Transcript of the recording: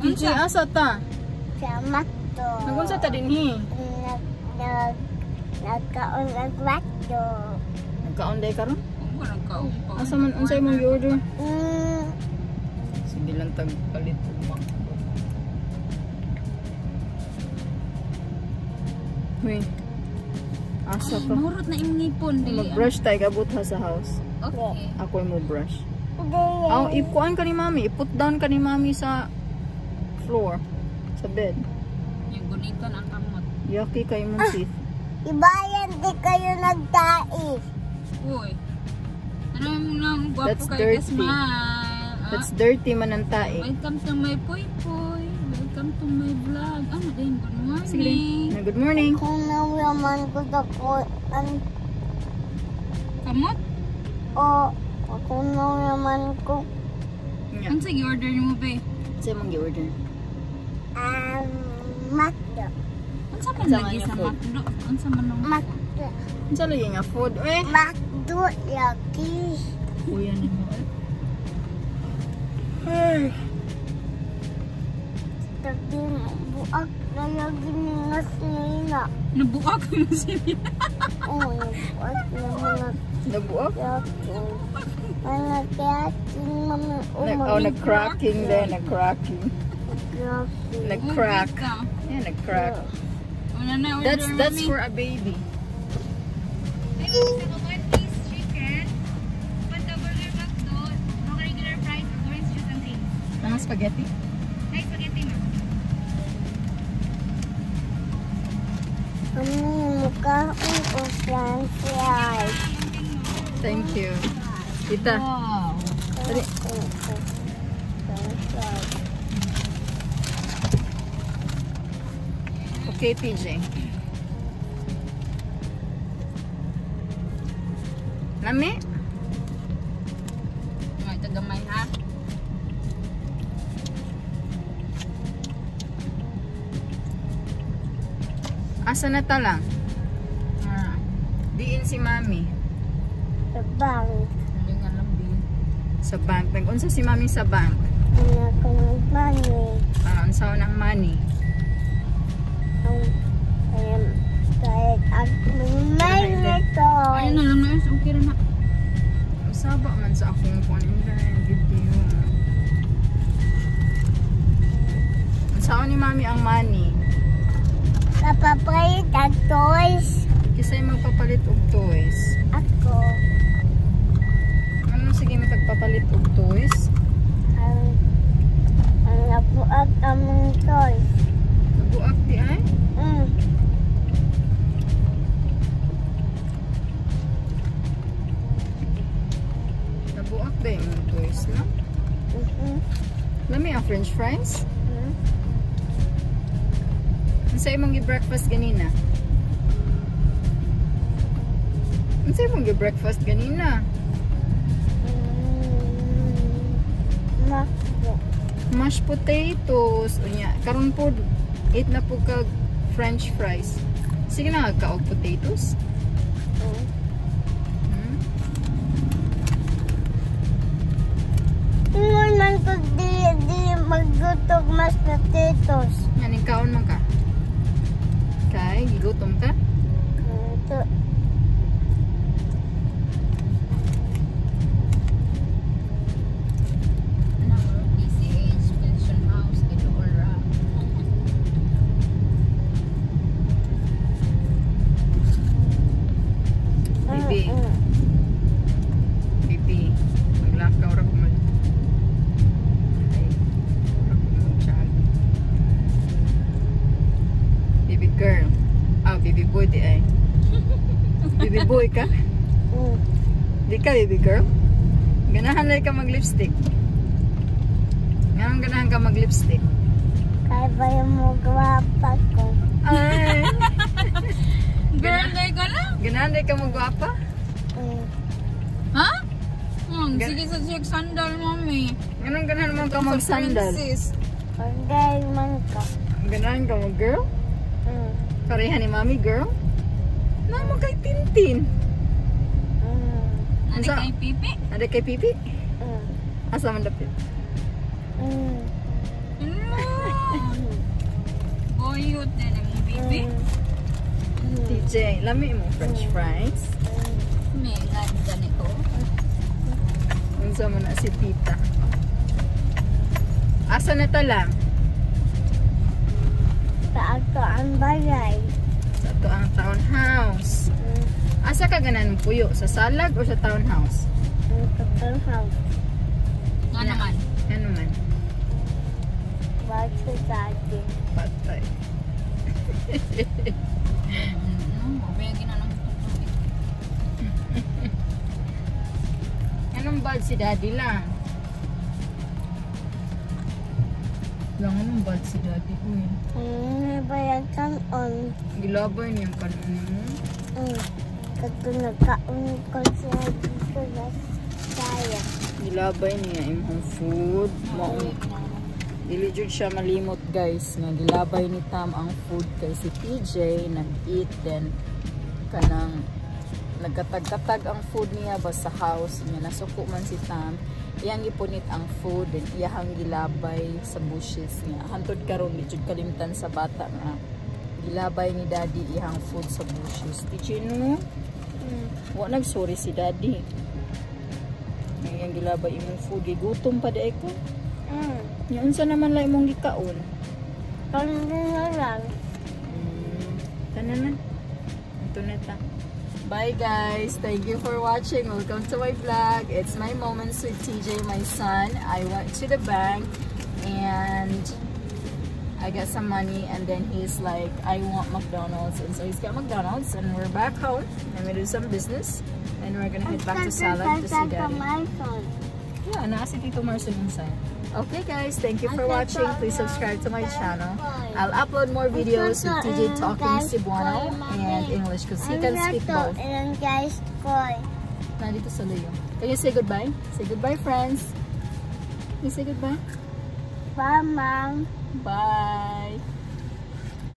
TJ, asa ta? Sa Makto. Nagunsa ta din hi? Nag, nag, nagkaon ng Makto. Nagkaon day karon? Ang parang kaupo. Asa man unsay mong gi-order? Mm, Sige lang tag palit og McDo. Hoy. Asa Ay, pa? mahurot na imong ngipon. Dili. Mag-brush tayo kabut ha sa house. Okay. Ako mo brush. hindi Aw, ipuan ka ni mami. I-put down ka ni mami sa floor. Sa bed. Yung gunitan ang kamot. Yucky kay mong teeth. Ibayan di kayo nagtais. Uy. Ano mo lang, gwapo That's kay dirty. Kasmile. Ah, That's dirty man ang tae. Welcome to my poy poy. Welcome to my vlog. Ano din? Good morning. Sige din. Na, Good morning. Kung nawaman ko sa ko, ang, Kamot? o, kung nawaman ko, Nya. Ano sige order mo ba? Sa mong gi-order. Um, Makto. Ano sa man Unsa lagi sa yung food? McDo? Ano sa man ng Makto. Unsa lagi nga food? Eh. Makto, laki. Kuya ni mo. Ay. Tapi buak na lagi ni nga sila. Nabuak mo sila. Oo, buak na mga Nabuok? yakin. Mga mga Nag oh, nag-cracking din. Nag-cracking. Yakin. Nag-crack. ka. Yeah, nag-crack. Una na order That's that's mami. for a baby. One piece chicken, one double burger McDo, no regular fries, orange juice and drinks. Mga spaghetti? Nice spaghetti ma'am. Ano yung mukha ko french fries? Thank you. Tita. Wow. Dali. French fries. Okay, PJ. Lami? Mga tagamay ha. Asa na ta lang? Ah. Diin si mami. Sa bank. Hindi nga lambi. Sa bank. Nag-unsa si mami sa bank. Ano ko ng money. Ah, unsaw ng money. Usaba man sa akong phone. Hindi na yung video. Unsaon ni mami ang money? Kapapayit ang toys. Kisay magpapalit og toys. Ako. Ano sige magpapalit og toys? Yung toys na? Mhm. Lami ang french fries? Mm. Ano sa imong gi-breakfast ganina? Ano sa imong gi-breakfast ganina? Mm. Makbo. Mashed potatoes. Unya, karon po, eat na po kag french fries. Sige na, kaog potatoes. Mm. Maggutog mas potatoes. Yan, yung kaon man ka. Kay, gigutom ka? Boy di ay. baby boy ka? Mm. Di ka baby girl? Ganahan lang ka mag-lipstick. Ngayon ganahan ka mag-lipstick. Kaya ba yung mo gwapa ko? Ay! Girl, day ka lang. Ganahan lang ka mag-gwapa? Mm. Ha? Hmm, Gan- sige sa check sandal, mami. Ganun ganahan mo ka mag-sandal. Princess. Pagday man ka. Ganahan ka mag-girl? Mm. Pareha ni mami girl? Na mo kay Tintin. Mm. Ano Sa- kay Pipi? Ada kay Pipi? Mm. Asa man dapit? Mm. Ano? cute na ng baby. TJ, lami mo french fries. May ganda nito. Unsa mo na si tita. Asa na ta lang? Sa ato ang bagay. Sa to ang townhouse. Asa ka ganan mo puyo? Sa salag o sa townhouse? Ang total house. Nga naman. Ano man? Ba't sa dati? Patay. Mm. Anong bad si daddy lang? Lang anong bad si daddy ko eh. Ang bayan kan on. Gilabay niyang kanon mo. Mm. Kato nagkaon ko siya dito na saya. Gilabay niya imong food. Mao Dili jud siya malimot guys nga gilabay ni Tam ang food kay si TJ nag-eat then kanang nagkatag-katag ang food niya ba sa house niya nasuko man si Tam iyang gipunit ang food then iyahang gilabay sa bushes niya hantod karon jud kalimtan sa bata nga gilabay ni daddy iyang food sa bushes TJ no Mm. wa nagsorry si daddy iyang gilabay imong food gigutom pa di ko Mm. Yung unsa naman lang imong gikaon? Kung na lang. Mm, tanan na. Ito na ta. Bye guys. Thank you for watching. Welcome to my vlog. It's my moments with TJ, my son. I went to the bank and I got some money and then he's like, I want McDonald's. And so he's got McDonald's and we're back home. And we do some business. And we're gonna head back to Salad to see Daddy. Yeah, nasa Tito Marcel inside. Okay guys, thank you for watching. Please subscribe to my channel. I'll upload more videos with TJ talking Cebuano and English because he can speak both. Guys, ko. Nandito sa Luyo. Can you say goodbye? Say goodbye friends. Can you say goodbye? Bye, mom. Bye.